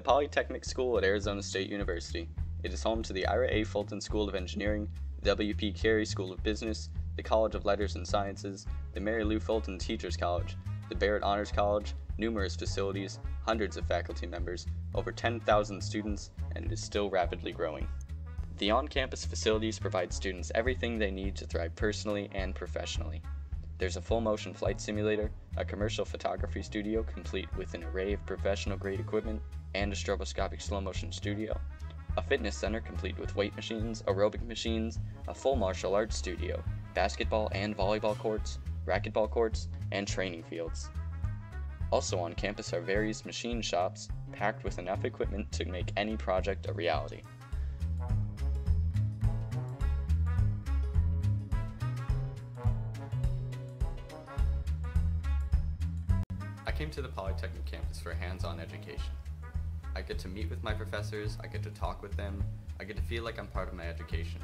Polytechnic School at Arizona State University. It is home to the Ira A. Fulton School of Engineering, the W.P. Carey School of Business, the College of Letters and Sciences, the Mary Lou Fulton Teachers College, the Barrett Honors College, numerous facilities, hundreds of faculty members, over 10,000 students, and it is still rapidly growing. The on campus facilities provide students everything they need to thrive personally and professionally. There's a full motion flight simulator, a commercial photography studio complete with an array of professional grade equipment, and a stroboscopic slow motion studio, a fitness center complete with weight machines, aerobic machines, a full martial arts studio, basketball and volleyball courts, racquetball courts, and training fields. Also on campus are various machine shops packed with enough equipment to make any project a reality. Came to the Polytechnic campus for hands-on education. I get to meet with my professors, I get to talk with them, I get to feel like I'm part of my education.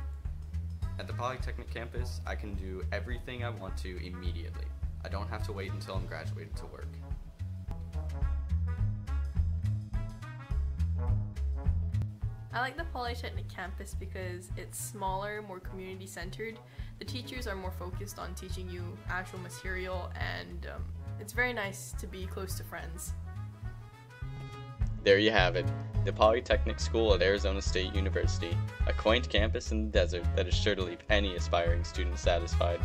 At the Polytechnic campus, I can do everything I want to immediately. I don't have to wait until I'm graduated to work. I like the Polytechnic campus because it's smaller, more community centered. The teachers are more focused on teaching you actual material, and um, it's very nice to be close to friends. There you have it, the Polytechnic School at Arizona State University, a quaint campus in the desert that is sure to leave any aspiring student satisfied.